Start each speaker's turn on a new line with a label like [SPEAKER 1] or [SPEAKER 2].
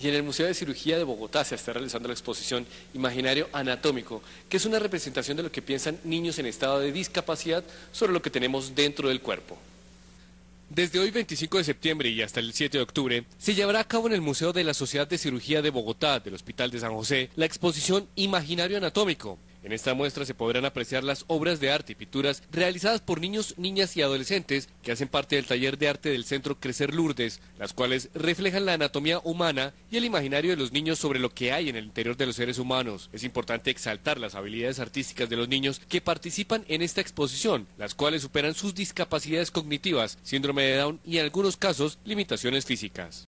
[SPEAKER 1] Y en el Museo de Cirugía de Bogotá se está realizando la exposición Imaginario Anatómico, que es una representación de lo que piensan niños en estado de discapacidad sobre lo que tenemos dentro del cuerpo. Desde hoy 25 de septiembre y hasta el 7 de octubre se llevará a cabo en el Museo de la Sociedad de Cirugía de Bogotá del Hospital de San José la exposición Imaginario Anatómico, en esta muestra se podrán apreciar las obras de arte y pinturas realizadas por niños, niñas y adolescentes que hacen parte del taller de arte del Centro Crecer Lourdes, las cuales reflejan la anatomía humana y el imaginario de los niños sobre lo que hay en el interior de los seres humanos. Es importante exaltar las habilidades artísticas de los niños que participan en esta exposición, las cuales superan sus discapacidades cognitivas, síndrome de Down y en algunos casos limitaciones físicas.